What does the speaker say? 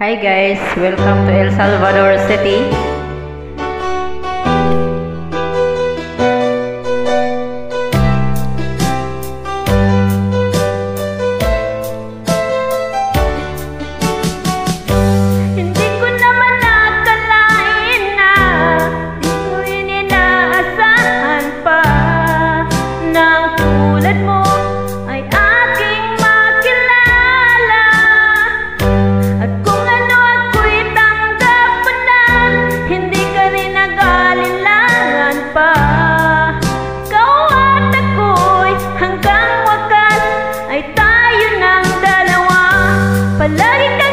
Hi guys, welcome to El Salvador City. ng dalawa. Palagi ka